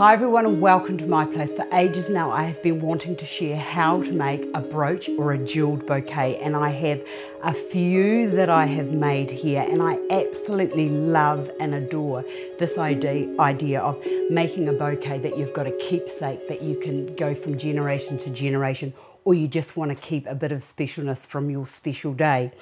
Hi everyone and welcome to my place. For ages now I have been wanting to share how to make a brooch or a jeweled bouquet and I have a few that I have made here and I absolutely love and adore this idea, idea of making a bouquet that you've got a keepsake that you can go from generation to generation or you just want to keep a bit of specialness from your special day.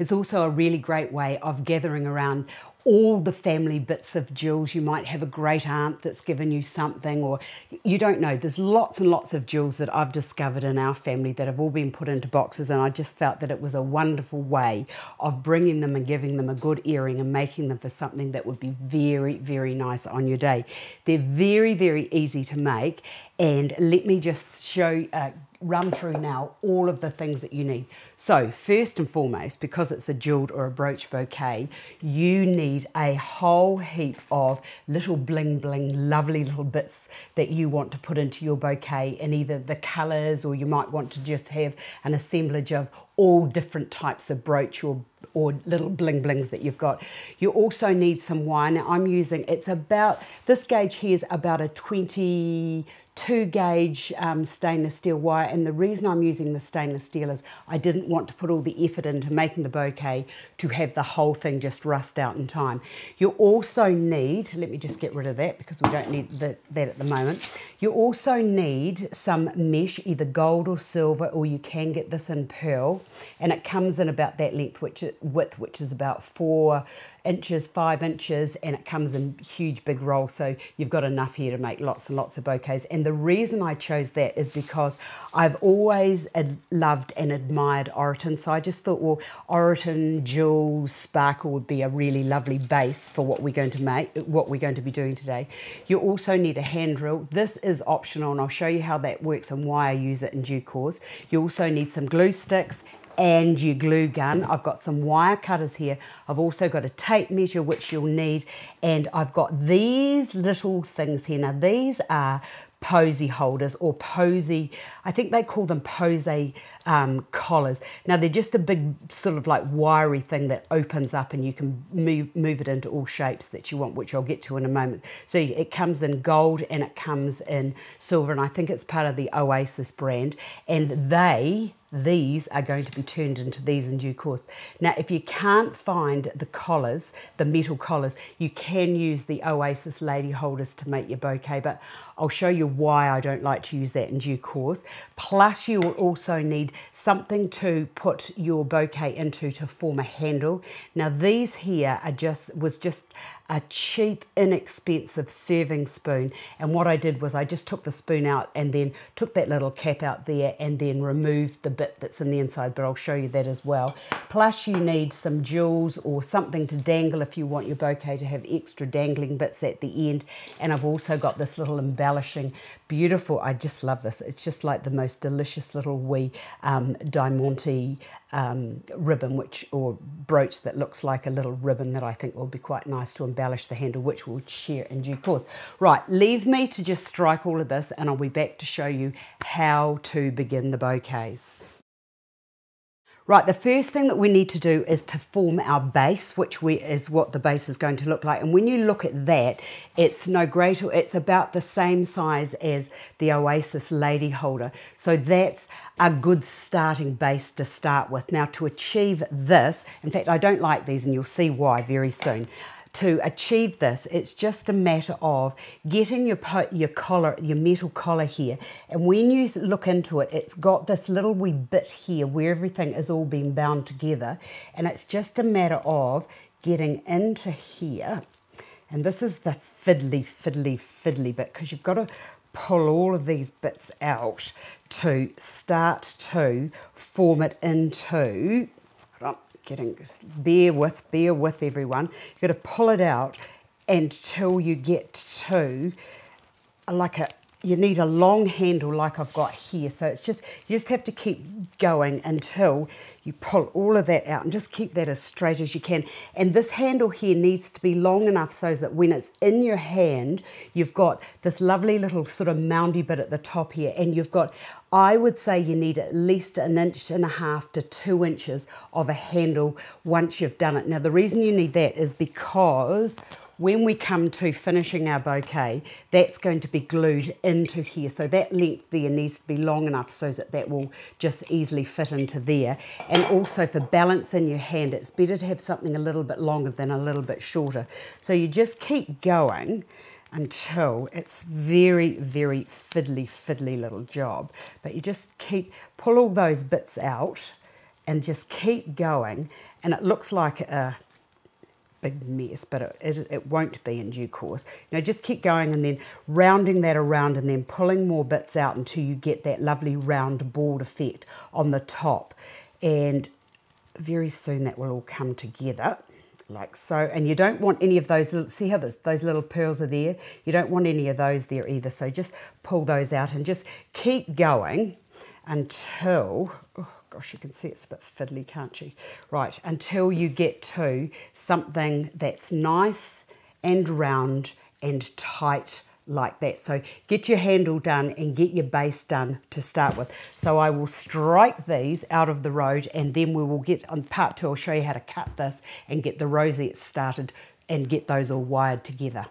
It's also a really great way of gathering around all the family bits of jewels. You might have a great aunt that's given you something, or you don't know. There's lots and lots of jewels that I've discovered in our family that have all been put into boxes, and I just felt that it was a wonderful way of bringing them and giving them a good earring and making them for something that would be very, very nice on your day. They're very, very easy to make, and let me just show, uh, run through now all of the things that you need. So first and foremost, because it's a jeweled or a brooch bouquet, you need a whole heap of little bling bling, lovely little bits that you want to put into your bouquet in either the colors or you might want to just have an assemblage of all different types of brooch or or little bling blings that you've got. You also need some wire. I'm using, it's about, this gauge here is about a 20, two gauge um, stainless steel wire and the reason I'm using the stainless steel is I didn't want to put all the effort into making the bouquet to have the whole thing just rust out in time. You also need, let me just get rid of that because we don't need the, that at the moment. You also need some mesh, either gold or silver or you can get this in pearl and it comes in about that length which width which is about four inches, five inches, and it comes in huge big rolls. So you've got enough here to make lots and lots of bouquets. And the reason I chose that is because I've always loved and admired Oroton. So I just thought, well, Oroton, Jewels, Sparkle would be a really lovely base for what we're going to make, what we're going to be doing today. You also need a hand drill. This is optional and I'll show you how that works and why I use it in due course. You also need some glue sticks and your glue gun. I've got some wire cutters here. I've also got a tape measure which you'll need and I've got these little things here. Now these are posy holders or posy, I think they call them posy um, collars. Now they're just a big sort of like wiry thing that opens up and you can move, move it into all shapes that you want, which I'll get to in a moment. So it comes in gold and it comes in silver and I think it's part of the Oasis brand and they these are going to be turned into these in due course. Now, if you can't find the collars, the metal collars, you can use the Oasis lady holders to make your bouquet, but I'll show you why I don't like to use that in due course. Plus, you will also need something to put your bouquet into to form a handle. Now, these here are just was just a cheap, inexpensive serving spoon. And what I did was I just took the spoon out and then took that little cap out there and then removed the bit that's in the inside, but I'll show you that as well. Plus you need some jewels or something to dangle if you want your bouquet to have extra dangling bits at the end. And I've also got this little embellishing, beautiful, I just love this. It's just like the most delicious little wee um, Diamante um, ribbon, which or brooch that looks like a little ribbon that I think will be quite nice to embellish the handle, which we'll share in due course. Right, leave me to just strike all of this and I'll be back to show you how to begin the bouquets. Right, the first thing that we need to do is to form our base, which we, is what the base is going to look like. And when you look at that, it's no greater, it's about the same size as the Oasis Lady Holder. So that's a good starting base to start with. Now to achieve this, in fact, I don't like these and you'll see why very soon to achieve this, it's just a matter of getting your, your collar, your metal collar here. And when you look into it, it's got this little wee bit here where everything is all being bound together. And it's just a matter of getting into here. And this is the fiddly, fiddly, fiddly bit because you've got to pull all of these bits out to start to form it into getting, bear with, bear with everyone. You've got to pull it out until you get to like a, you need a long handle like I've got here. So it's just, you just have to keep going until you pull all of that out and just keep that as straight as you can. And this handle here needs to be long enough so that when it's in your hand, you've got this lovely little sort of moundy bit at the top here. And you've got, I would say you need at least an inch and a half to two inches of a handle once you've done it. Now the reason you need that is because when we come to finishing our bouquet, that's going to be glued into here. So that length there needs to be long enough so that that will just easily fit into there. And also for balance in your hand, it's better to have something a little bit longer than a little bit shorter. So you just keep going until it's very, very fiddly, fiddly little job. But you just keep, pull all those bits out and just keep going. And it looks like a big mess, but it, it, it, won't be in due course. Know, just keep going and then rounding that around and then pulling more bits out until you get that lovely round ball effect on the top. And very soon that will all come together like so. And you don't want any of those, little, see how this, those little pearls are there? You don't want any of those there either. So just pull those out and just keep going until, oh gosh, you can see it's a bit fiddly, can't you? Right, until you get to something that's nice and round and tight like that. So get your handle done and get your base done to start with. So I will strike these out of the road and then we will get on part two, I'll show you how to cut this and get the rosettes started and get those all wired together.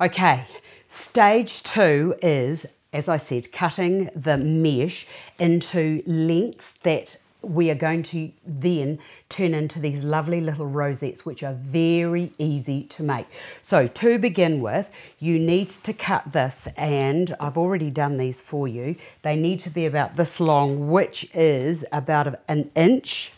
Okay, stage two is, as I said, cutting the mesh into lengths that we are going to then turn into these lovely little rosettes which are very easy to make. So to begin with you need to cut this and I've already done these for you. They need to be about this long which is about an inch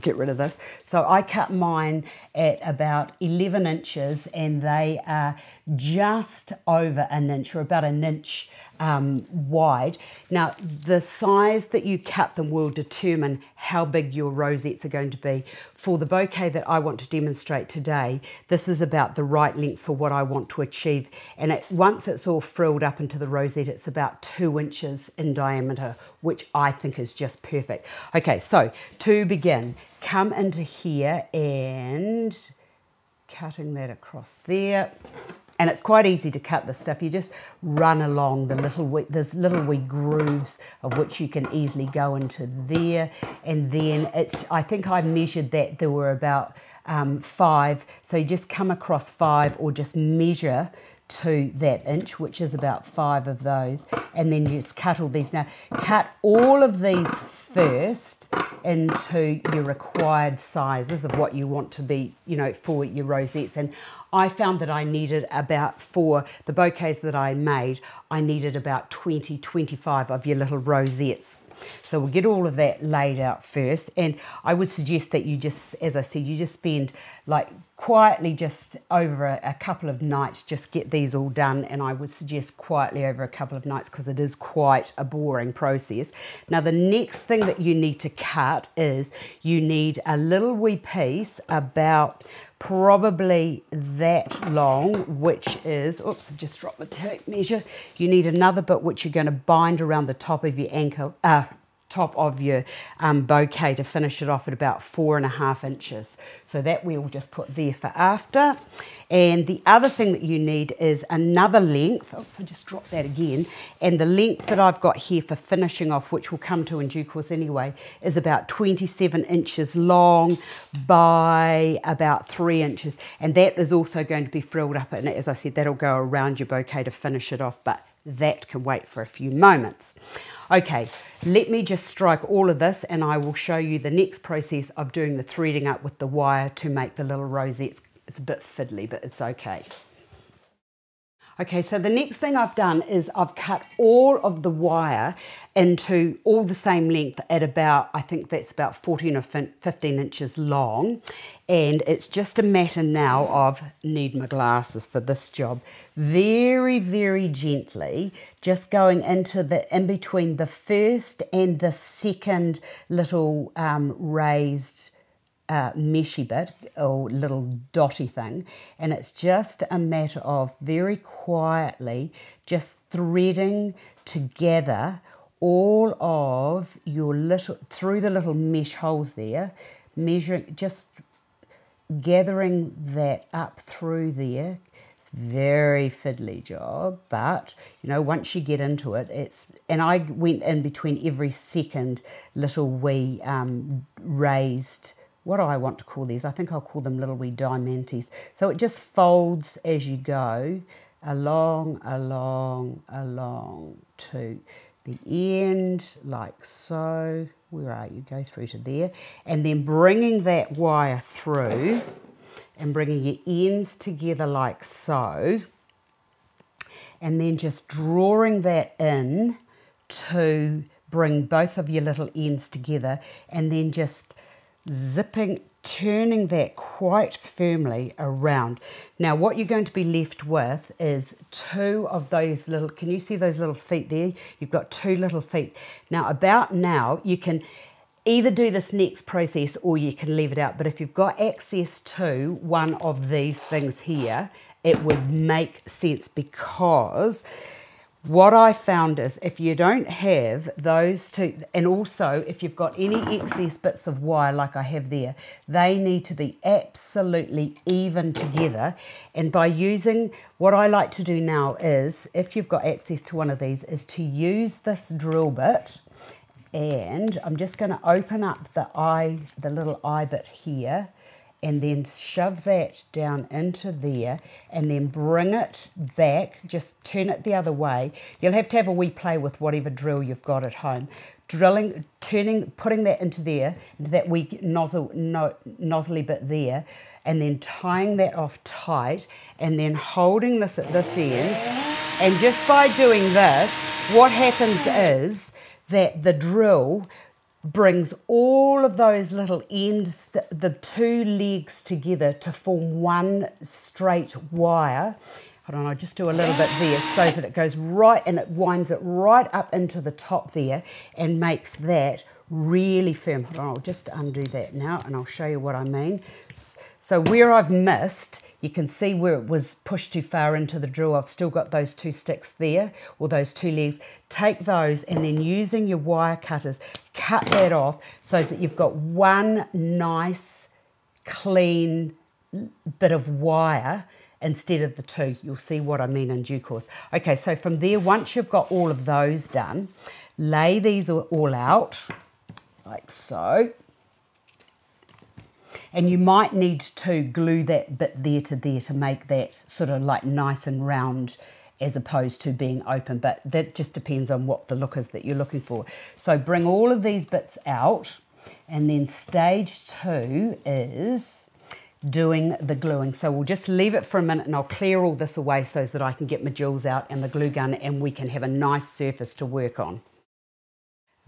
get rid of this. So I cut mine at about 11 inches and they are just over an inch or about an inch um, wide. Now, the size that you cut them will determine how big your rosettes are going to be. For the bouquet that I want to demonstrate today, this is about the right length for what I want to achieve. And it, once it's all frilled up into the rosette, it's about two inches in diameter, which I think is just perfect. Okay, so to begin, come into here and cutting that across there. And it's quite easy to cut this stuff. You just run along the little wee, there's little wee grooves of which you can easily go into there. And then it's, I think I measured that there were about um, five. So you just come across five or just measure to that inch, which is about five of those. And then just cut all these. Now, cut all of these first into your required sizes of what you want to be, you know, for your rosettes. And I found that I needed about, four, the bouquets that I made, I needed about 20, 25 of your little rosettes. So we'll get all of that laid out first. And I would suggest that you just, as I said, you just spend like quietly just over a, a, couple of nights, just get these all done. And I would suggest quietly over a couple of nights because it is quite a boring process. Now, the next thing that you need to cut is you need a little wee piece about probably that long, which is, oops, I've just dropped my tape measure. You need another bit which you're going to bind around the top of your ankle, uh, top of your um, bouquet to finish it off at about four and a half inches. So that we'll just put there for after. And the other thing that you need is another length. Oops, I just dropped that again. And the length that I've got here for finishing off, which we'll come to in due course anyway, is about 27 inches long by about three inches. And that is also going to be frilled up. And as I said, that'll go around your bouquet to finish it off. But that can wait for a few moments. Okay, let me just strike all of this and I will show you the next process of doing the threading up with the wire to make the little rosettes. It's a bit fiddly, but it's okay. Okay, so the next thing I've done is I've cut all of the wire into all the same length at about, I think that's about 14 or 15 inches long. And it's just a matter now of, need my glasses for this job, very, very gently, just going into the, in between the first and the second little um, raised uh, meshy bit or little dotty thing and it's just a matter of very quietly just threading together all of your little through the little mesh holes there measuring just gathering that up through there. It's very fiddly job but you know once you get into it it's and I went in between every second little wee um, raised what do I want to call these? I think I'll call them little wee diamantes. So it just folds as you go along, along, along to the end like so. Where are you? Go through to there. And then bringing that wire through and bringing your ends together like so. And then just drawing that in to bring both of your little ends together and then just zipping, turning that quite firmly around. Now what you're going to be left with is two of those little, can you see those little feet there? You've got two little feet. Now about now you can either do this next process or you can leave it out. But if you've got access to one of these things here, it would make sense because what I found is if you don't have those two, and also if you've got any excess bits of wire like I have there, they need to be absolutely even together. And by using, what I like to do now is, if you've got access to one of these, is to use this drill bit, and I'm just going to open up the eye, the little eye bit here, and then shove that down into there and then bring it back, just turn it the other way. You'll have to have a wee play with whatever drill you've got at home. Drilling, turning, putting that into there, into that wee nozzle, no, nozzly bit there, and then tying that off tight and then holding this at this end. And just by doing this, what happens is that the drill brings all of those little ends, the, the two legs together to form one straight wire. Hold on, I'll just do a little bit there so that it goes right and it winds it right up into the top there and makes that really firm. Hold on, I'll just undo that now and I'll show you what I mean. So where I've missed, you can see where it was pushed too far into the drill. I've still got those two sticks there, or those two legs. Take those and then using your wire cutters, cut that off so that you've got one nice, clean bit of wire instead of the two. You'll see what I mean in due course. Okay, so from there, once you've got all of those done, lay these all out like so. And you might need to glue that bit there to there to make that sort of like nice and round as opposed to being open, but that just depends on what the look is that you're looking for. So bring all of these bits out and then stage two is doing the gluing. So we'll just leave it for a minute and I'll clear all this away so that I can get my jewels out and the glue gun and we can have a nice surface to work on.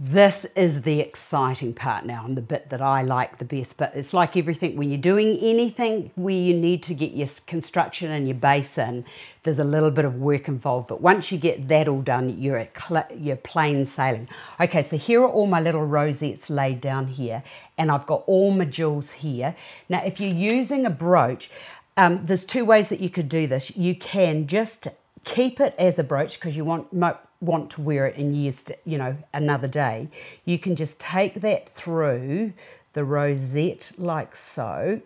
This is the exciting part now and the bit that I like the best. But it's like everything, when you're doing anything where you need to get your construction and your base in, there's a little bit of work involved. But once you get that all done, you're, you're plain sailing. Okay, so here are all my little rosettes laid down here. And I've got all my jewels here. Now, if you're using a brooch, um, there's two ways that you could do this. You can just keep it as a brooch because you want want to wear it in years, to, you know, another day, you can just take that through the rosette like so.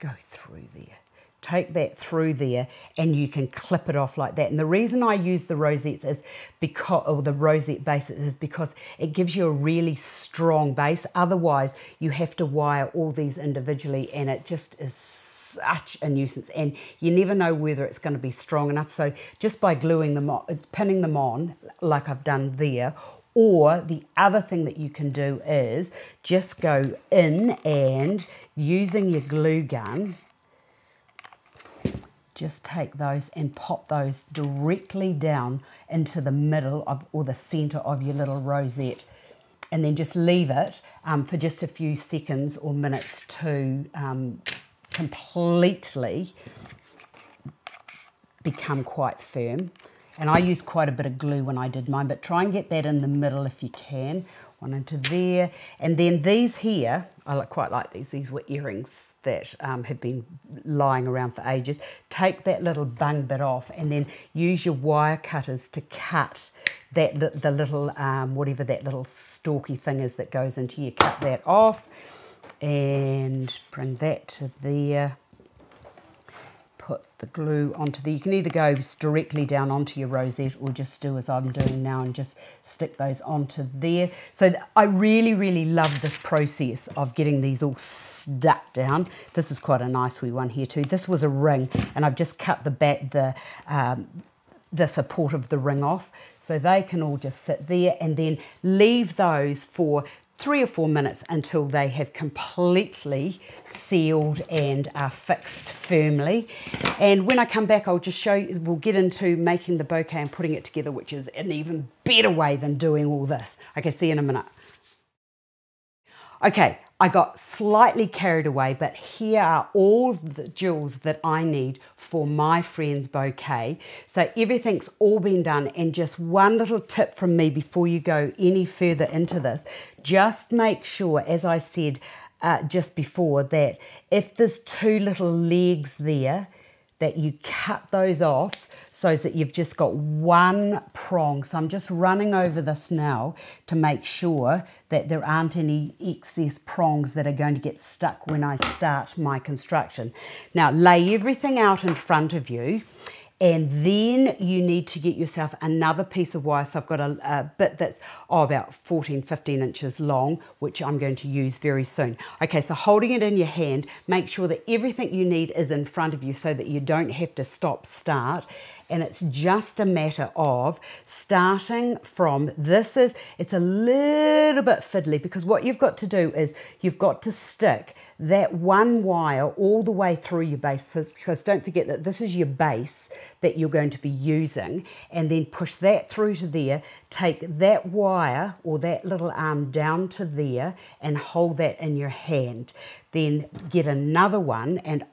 Go through there. Take that through there and you can clip it off like that. And the reason I use the rosettes is because, or the rosette base is because it gives you a really strong base. Otherwise, you have to wire all these individually and it just is such a nuisance and you never know whether it's going to be strong enough. So just by gluing them on, pinning them on like I've done there, or the other thing that you can do is just go in and using your glue gun, just take those and pop those directly down into the middle of or the center of your little rosette and then just leave it um, for just a few seconds or minutes to um, completely become quite firm. And I used quite a bit of glue when I did mine, but try and get that in the middle if you can. One into there. And then these here, I quite like these. These were earrings that um, have been lying around for ages. Take that little bung bit off and then use your wire cutters to cut that the, the little, um, whatever that little stalky thing is that goes into you. Cut that off and bring that to there. put the glue onto the, you can either go directly down onto your rosette or just do as I'm doing now and just stick those onto there. So I really, really love this process of getting these all stuck down. This is quite a nice wee one here too. This was a ring and I've just cut the back, the, um, the support of the ring off. So they can all just sit there and then leave those for three or four minutes until they have completely sealed and are fixed firmly. And when I come back, I'll just show you, we'll get into making the bouquet and putting it together, which is an even better way than doing all this. Okay, see you in a minute. Okay, I got slightly carried away, but here are all the jewels that I need for my friend's bouquet. So everything's all been done and just one little tip from me before you go any further into this, just make sure, as I said uh, just before, that if there's two little legs there, that you cut those off so that you've just got one prong. So I'm just running over this now to make sure that there aren't any excess prongs that are going to get stuck when I start my construction. Now lay everything out in front of you and then you need to get yourself another piece of wire. So I've got a, a, bit that's oh, about 14, 15 inches long, which I'm going to use very soon. Okay, so holding it in your hand, make sure that everything you need is in front of you so that you don't have to stop start and it's just a matter of starting from this is it's a little bit fiddly because what you've got to do is you've got to stick that one wire all the way through your base because don't forget that this is your base that you're going to be using and then push that through to there take that wire or that little arm down to there and hold that in your hand. Then get another one and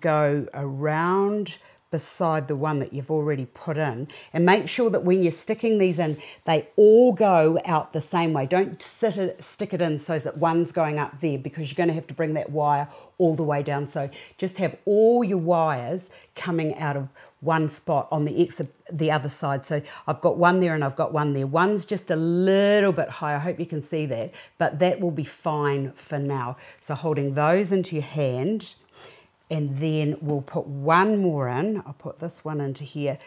go around beside the one that you've already put in. And make sure that when you're sticking these in, they all go out the same way. Don't sit it, stick it in so that one's going up there because you're going to have to bring that wire all the way down. So just have all your wires coming out of one spot on the exit the other side. So I've got one there and I've got one there. One's just a little bit high. I hope you can see that, but that will be fine for now. So holding those into your hand, and then we'll put one more in. I'll put this one into here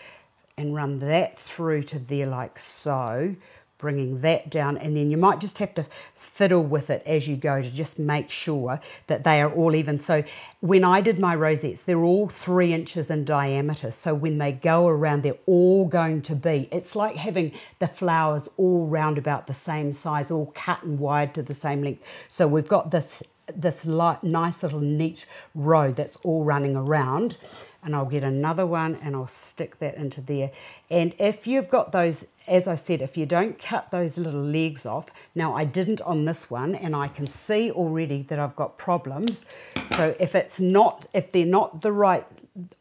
and run that through to there like so, bringing that down. And then you might just have to fiddle with it as you go to just make sure that they are all even. So when I did my rosettes, they're all three inches in diameter. So when they go around, they're all going to be, it's like having the flowers all round about the same size, all cut and wired to the same length. So we've got this this light, nice little neat row that's all running around and I'll get another one and I'll stick that into there. And if you've got those, as I said, if you don't cut those little legs off, now I didn't on this one and I can see already that I've got problems. So if it's not, if they're not the right,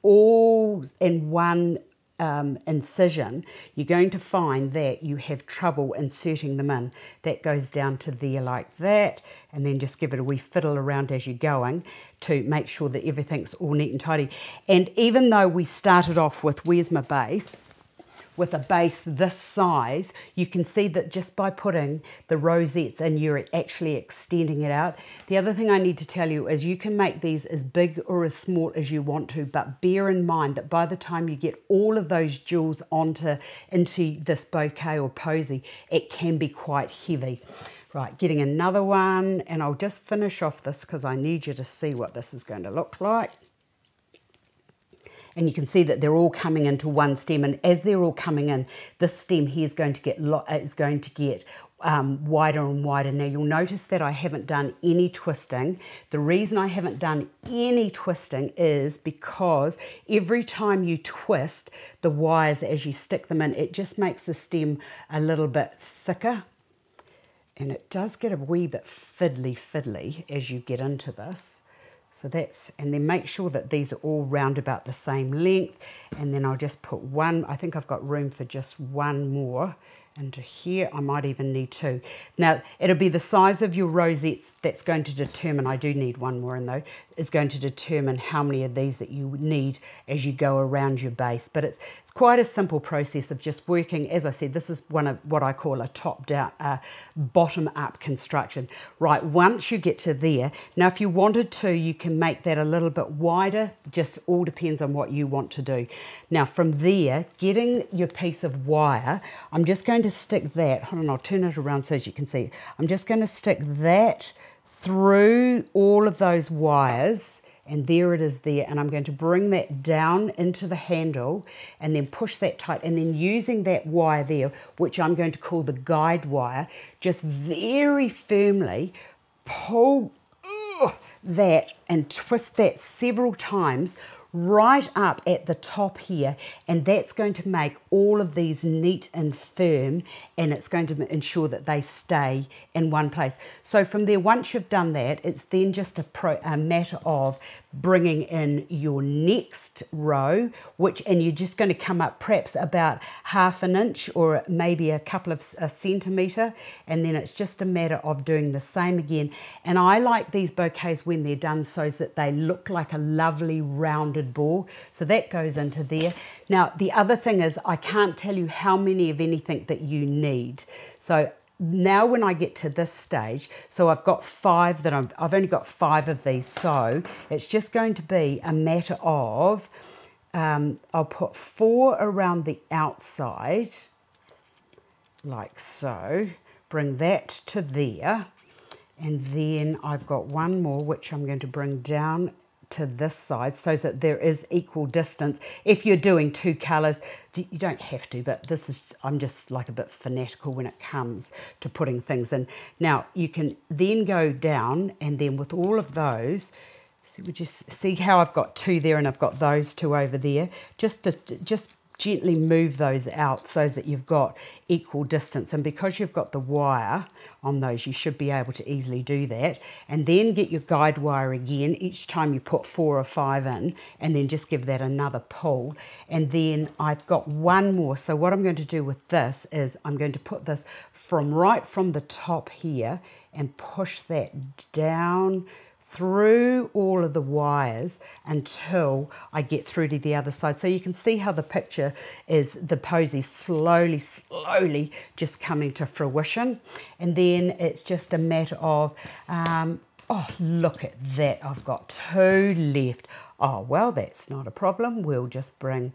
all in one um, incision, you're going to find that you have trouble inserting them in. That goes down to there like that, and then just give it a wee fiddle around as you're going to make sure that everything's all neat and tidy. And even though we started off with where's my base, with a base this size, you can see that just by putting the rosettes in, you're actually extending it out. The other thing I need to tell you is you can make these as big or as small as you want to, but bear in mind that by the time you get all of those jewels onto into this bouquet or posy, it can be quite heavy. Right, getting another one, and I'll just finish off this because I need you to see what this is going to look like and you can see that they're all coming into one stem and as they're all coming in this stem here is going to get is going to get um, wider and wider. Now you'll notice that I haven't done any twisting. The reason I haven't done any twisting is because every time you twist the wires as you stick them in, it just makes the stem a little bit thicker. And it does get a wee bit fiddly fiddly as you get into this. So that's, and then make sure that these are all round about the same length. And then I'll just put one, I think I've got room for just one more. Into here. I might even need two. Now, it'll be the size of your rosettes that's going to determine, I do need one more in though, is going to determine how many of these that you need as you go around your base. But it's, it's quite a simple process of just working. As I said, this is one of what I call a top-down, uh, bottom-up construction. Right, once you get to there, now if you wanted to, you can make that a little bit wider, just all depends on what you want to do. Now from there, getting your piece of wire, I'm just going to stick that, hold on, I'll turn it around so as you can see. I'm just going to stick that through all of those wires and there it is there and I'm going to bring that down into the handle and then push that tight and then using that wire there which I'm going to call the guide wire just very firmly pull that and twist that several times right up at the top here and that's going to make all of these neat and firm and it's going to ensure that they stay in one place. So from there, once you've done that, it's then just a, pro, a matter of bringing in your next row, which, and you're just going to come up perhaps about half an inch or maybe a couple of a centimetre, and then it's just a matter of doing the same again. And I like these bouquets when they're done so that they look like a lovely rounded ball. So that goes into there. Now, the other thing is I can't tell you how many of anything that you need. So now when I get to this stage, so I've got five that I'm, I've only got five of these, so it's just going to be a matter of, um, I'll put four around the outside, like so, bring that to there, and then I've got one more which I'm going to bring down to this side so that there is equal distance. If you're doing two colours, you don't have to, but this is, I'm just like a bit fanatical when it comes to putting things in. Now, you can then go down and then with all of those, see, we just see how I've got two there and I've got those two over there. Just, just, just gently move those out so that you've got equal distance. And because you've got the wire on those you should be able to easily do that. And then get your guide wire again each time you put four or five in and then just give that another pull. And then I've got one more. So what I'm going to do with this is I'm going to put this from right from the top here and push that down through all of the wires until I get through to the other side. So you can see how the picture is the posy slowly, slowly just coming to fruition. And then it's just a matter of, um, oh, look at that. I've got two left. Oh, well, that's not a problem. We'll just bring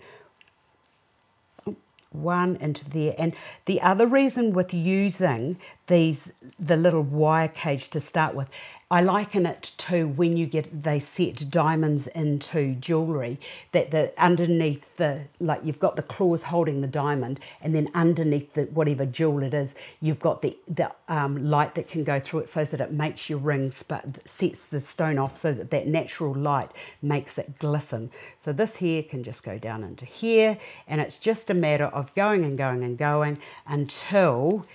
one into there. And the other reason with using these, the little wire cage to start with, I liken it to when you get, they set diamonds into jewellery, that the underneath the, like you've got the claws holding the diamond and then underneath the, whatever jewel it is, you've got the, the um, light that can go through it so that it makes your rings, but sets the stone off so that that natural light makes it glisten. So this here can just go down into here and it's just a matter of going and going and going until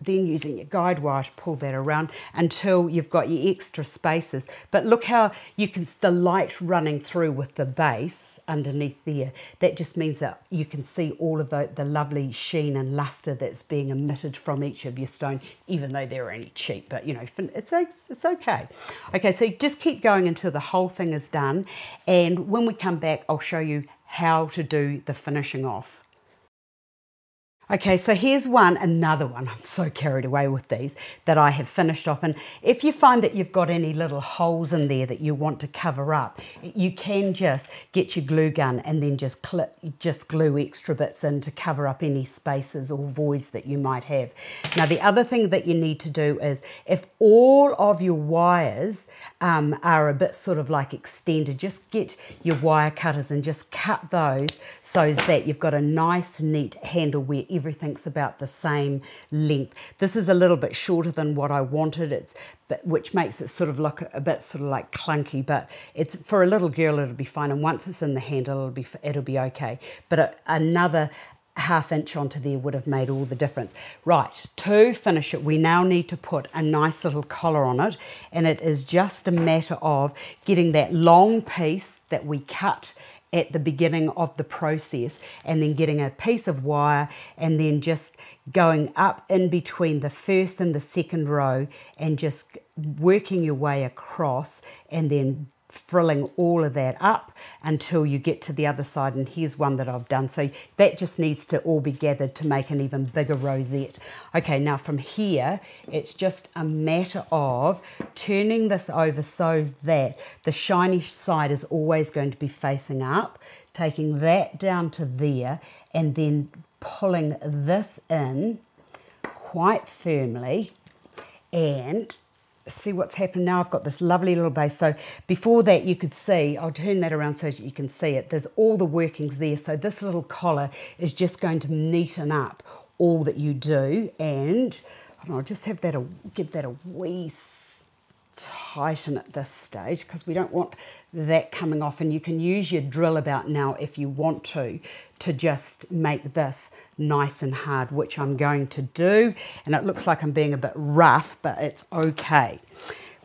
then using your guide wire to pull that around until you've got your extra spaces. But look how you can, the light running through with the base underneath there, that just means that you can see all of the, the lovely sheen and luster that's being emitted from each of your stone, even though they're only cheap, but you know, it's, it's okay. Okay, so just keep going until the whole thing is done. And when we come back, I'll show you how to do the finishing off. Okay, so here's one, another one. I'm so carried away with these that I have finished off. And if you find that you've got any little holes in there that you want to cover up, you can just get your glue gun and then just clip, just glue extra bits in to cover up any spaces or voids that you might have. Now, the other thing that you need to do is if all of your wires um, are a bit sort of like extended, just get your wire cutters and just cut those so that you've got a nice, neat handle where everything's about the same length. This is a little bit shorter than what I wanted, it's but which makes it sort of look a bit sort of like clunky, but it's for a little girl it'll be fine, and once it's in the handle it'll be it'll be okay. But a, another half inch onto there would have made all the difference. Right, to finish it, we now need to put a nice little collar on it, and it is just a matter of getting that long piece that we cut at the beginning of the process and then getting a piece of wire and then just going up in between the first and the second row and just working your way across and then frilling all of that up until you get to the other side and here's one that I've done. So that just needs to all be gathered to make an even bigger rosette. Okay now from here it's just a matter of turning this over so that the shiny side is always going to be facing up taking that down to there and then pulling this in quite firmly and see what's happened now. I've got this lovely little base. So before that you could see, I'll turn that around so that you can see it. There's all the workings there. So this little collar is just going to neaten up all that you do. And I'll just have that, a, give that a wee tighten at this stage because we don't want that coming off. And you can use your drill about now if you want to to just make this nice and hard which I'm going to do. And it looks like I'm being a bit rough but it's okay.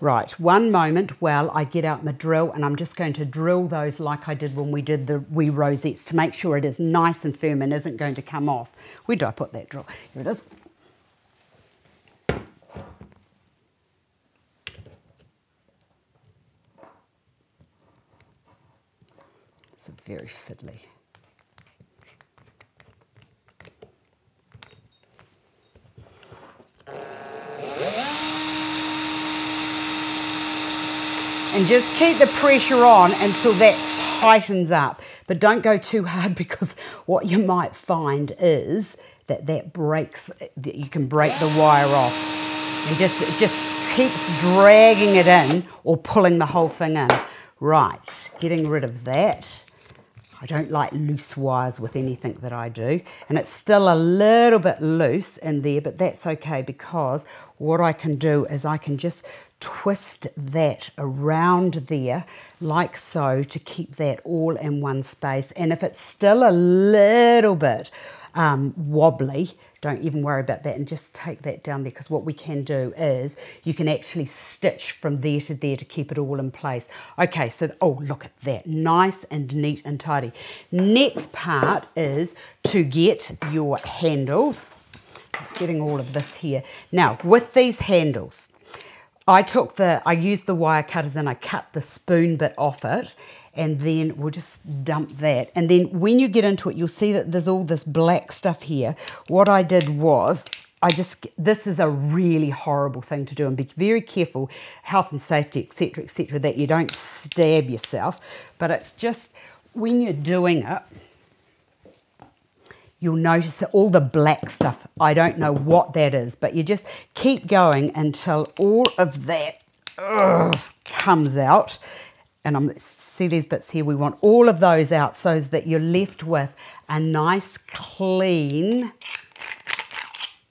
Right one moment while I get out my drill and I'm just going to drill those like I did when we did the wee rosettes to make sure it is nice and firm and isn't going to come off. Where do I put that drill? Here it is It's very fiddly. And just keep the pressure on until that tightens up. But don't go too hard because what you might find is that that breaks, that you can break the wire off. And just, it just keeps dragging it in or pulling the whole thing in. Right, getting rid of that. I don't like loose wires with anything that I do. And it's still a little bit loose in there, but that's okay because what I can do is I can just twist that around there like so to keep that all in one space. And if it's still a little bit um, wobbly, don't even worry about that and just take that down there because what we can do is you can actually stitch from there to there to keep it all in place. Okay, so, oh, look at that. Nice and neat and tidy. Next part is to get your handles. Getting all of this here. Now, with these handles, I took the, I used the wire cutters and I cut the spoon bit off it and then we'll just dump that. And then when you get into it, you'll see that there's all this black stuff here. What I did was, I just, this is a really horrible thing to do and be very careful, health and safety, etc., etc., that you don't stab yourself. But it's just, when you're doing it, you'll notice all the black stuff, I don't know what that is, but you just keep going until all of that ugh, comes out. And I'm see these bits here, we want all of those out so that you're left with a nice clean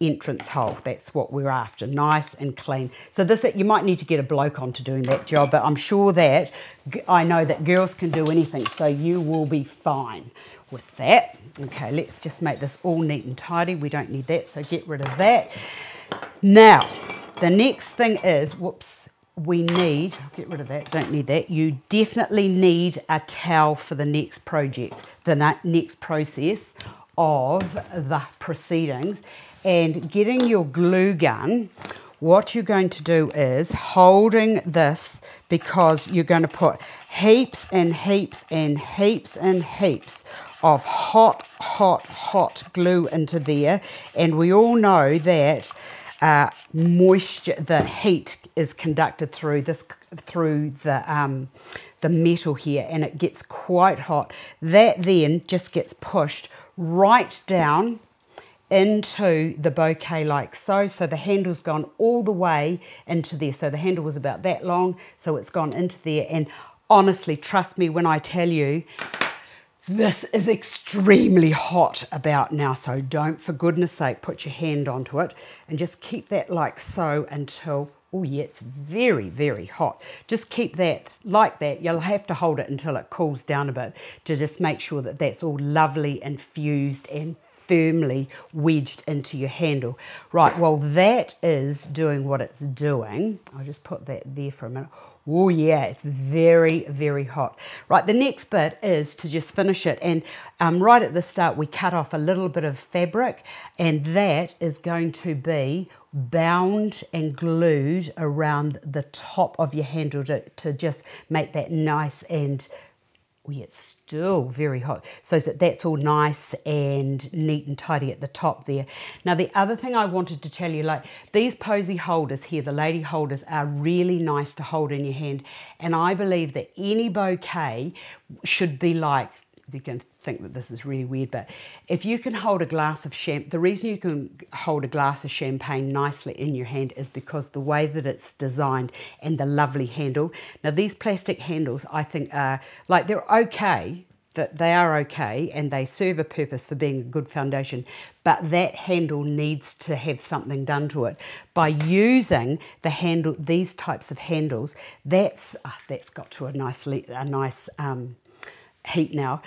entrance hole. That's what we're after, nice and clean. So this, you might need to get a bloke on to doing that job, but I'm sure that, I know that girls can do anything, so you will be fine with that. Okay, let's just make this all neat and tidy. We don't need that, so get rid of that. Now, the next thing is, whoops, we need, get rid of that, don't need that. You definitely need a towel for the next project, the next process of the proceedings. And getting your glue gun, what you're going to do is holding this because you're going to put heaps and heaps and heaps and heaps of hot, hot, hot glue into there. And we all know that uh, moisture, the heat is conducted through this, through the, um, the metal here and it gets quite hot. That then just gets pushed right down into the bouquet like so. So the handle's gone all the way into there. So the handle was about that long, so it's gone into there. And honestly, trust me when I tell you, this is extremely hot about now, so don't, for goodness sake, put your hand onto it and just keep that like so until, oh yeah, it's very, very hot. Just keep that like that. You'll have to hold it until it cools down a bit to just make sure that that's all lovely and fused and firmly wedged into your handle. Right, well that is doing what it's doing. I'll just put that there for a minute. Oh yeah, it's very, very hot. Right, the next bit is to just finish it. And um, right at the start, we cut off a little bit of fabric and that is going to be bound and glued around the top of your handle to, to just make that nice and oh yeah, it's still very hot. So that that's all nice and neat and tidy at the top there. Now the other thing I wanted to tell you, like these posy holders here, the lady holders are really nice to hold in your hand. And I believe that any bouquet should be like, you can think that this is really weird, but if you can hold a glass of champagne, the reason you can hold a glass of champagne nicely in your hand is because the way that it's designed and the lovely handle. Now these plastic handles I think are, like they're okay, that they are okay and they serve a purpose for being a good foundation, but that handle needs to have something done to it. By using the handle, these types of handles, that's oh, that's got to a nice a nice um, heat now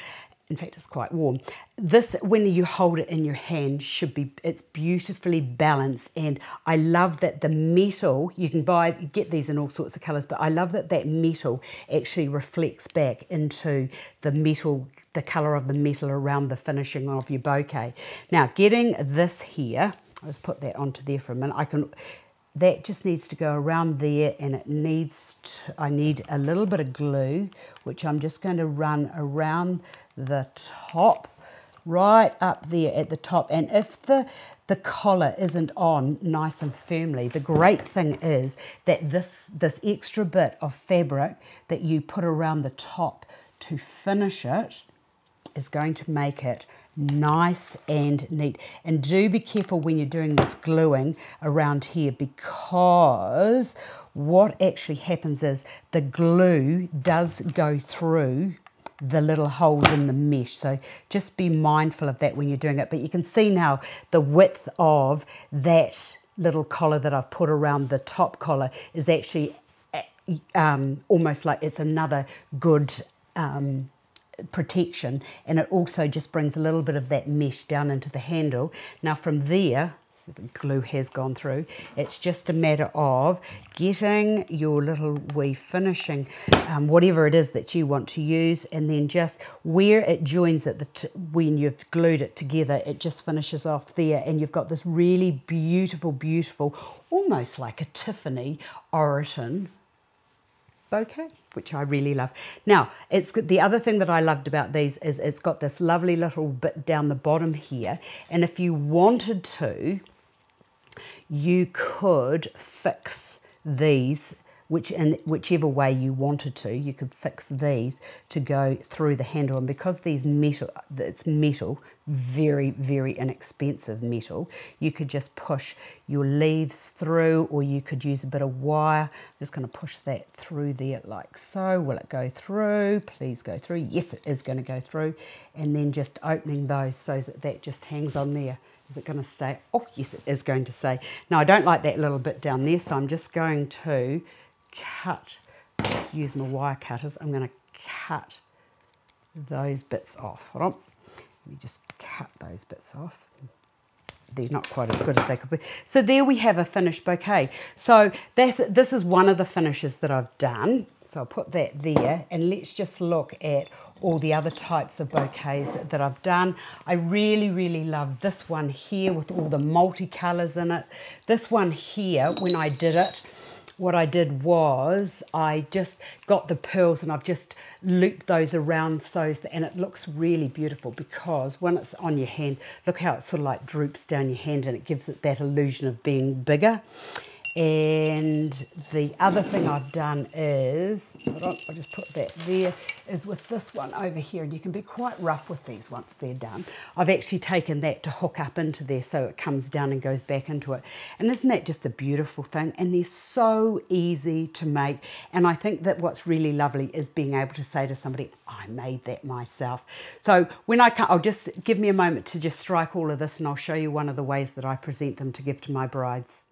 in fact it's quite warm. This when you hold it in your hand should be it's beautifully balanced. And i love that the metal you can buy get these in all sorts of colors but i love that that metal actually reflects back into the metal the color of the metal around the finishing of your bouquet. Now getting this here i'll just put that onto there for a minute. I can that just needs to go around there and it needs to, I need a little bit of glue which I'm just going to run around the top right up there at the top. And if the the collar isn't on nice and firmly the great thing is that this this extra bit of fabric that you put around the top to finish it is going to make it nice and neat. And do be careful when you're doing this gluing around here because what actually happens is the glue does go through the little holes in the mesh. So just be mindful of that when you're doing it. But you can see now the width of that little collar that I've put around the top collar is actually eh, um, almost like it's another good um, protection and it also just brings a little bit of that mesh down into the handle. Now from there, so the glue has gone through, it's just a matter of getting your little wee finishing, um, whatever it is that you want to use and then just where it joins at the when you've glued it together, it just finishes off there and you've got this really beautiful, beautiful, almost like a Tiffany Oroton bouquet which I really love. Now, it's the other thing that I loved about these is it's got this lovely little bit down the bottom here. And if you wanted to, you could fix these which in whichever way you wanted to, you could fix these to go through the handle. And because these metal, it's metal, very, very inexpensive metal, you could just push your leaves through or you could use a bit of wire. I'm just gonna push that through there like so. Will it go through? Please go through. Yes, it is gonna go through. And then just opening those so that that just hangs on there. Is it going to stay? Oh, yes, it is going to stay. Now, I don't like that little bit down there, so I'm just going to cut, let's use my wire cutters, I'm going to cut those bits off. Hold on. Let me just cut those bits off. They're not quite as good as they could be. So there we have a finished bouquet. So this is one of the finishes that I've done. So I'll put that there and let's just look at all the other types of bouquets that I've done. I really, really love this one here with all the multicolours in it. This one here, when I did it, what I did was I just got the pearls and I've just looped those around so that, and it looks really beautiful because when it's on your hand, look how it sort of like droops down your hand and it gives it that illusion of being bigger. And the other thing I've done is, hold on, I'll just put that there, is with this one over here, and you can be quite rough with these once they're done. I've actually taken that to hook up into there so it comes down and goes back into it. And isn't that just a beautiful thing? And they're so easy to make. And I think that what's really lovely is being able to say to somebody, I made that myself. So when I come, I'll just give me a moment to just strike all of this and I'll show you one of the ways that I present them to give to my brides.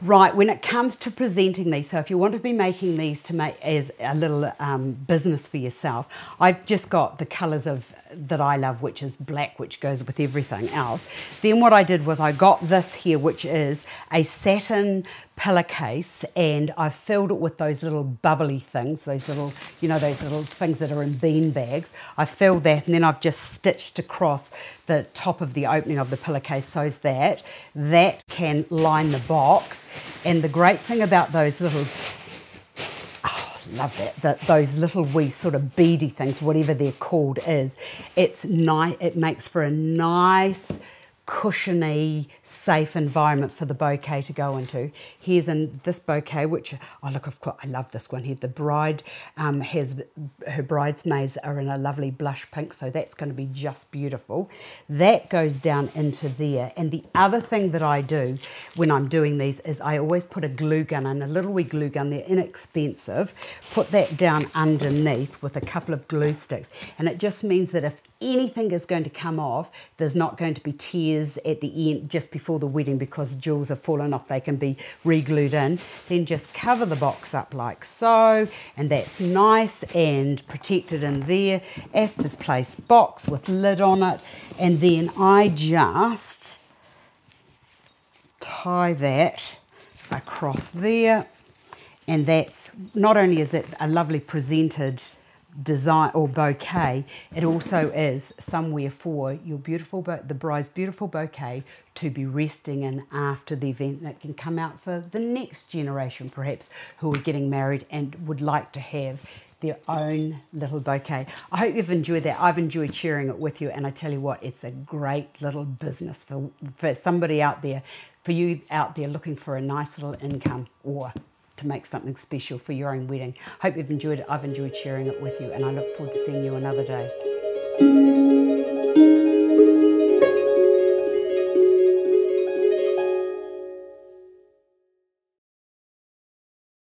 Right, when it comes to presenting these, so if you want to be making these to make as a little um, business for yourself, I've just got the colours of that I love, which is black, which goes with everything else. Then what I did was I got this here, which is a satin pillowcase, and I filled it with those little bubbly things, those little, you know, those little things that are in bean bags. I filled that, and then I've just stitched across the top of the opening of the pillowcase so that that can line the box. And the great thing about those little oh, love that, that those little wee sort of beady things, whatever they're called is, it's nice, it makes for a nice, cushiony, safe environment for the bouquet to go into. Here's in this bouquet, which, oh look, of course, I love this one here. The bride um, has, her bridesmaids are in a lovely blush pink, so that's going to be just beautiful. That goes down into there. And the other thing that I do when I'm doing these is I always put a glue gun in, a little wee glue gun, they're inexpensive. Put that down underneath with a couple of glue sticks. And it just means that if anything is going to come off, there's not going to be tears at the end just before the wedding because jewels have fallen off. They can be re-glued in. Then just cover the box up like so, and that's nice and protected in there. Astar's Place box with lid on it. And then I just tie that across there. And that's, not only is it a lovely presented design or bouquet, it also is somewhere for your beautiful, the bride's beautiful bouquet to be resting in after the event that can come out for the next generation perhaps who are getting married and would like to have their own little bouquet. I hope you've enjoyed that. I've enjoyed sharing it with you and I tell you what, it's a great little business for, for somebody out there, for you out there looking for a nice little income or to make something special for your own wedding. Hope you've enjoyed it. I've enjoyed sharing it with you and I look forward to seeing you another day.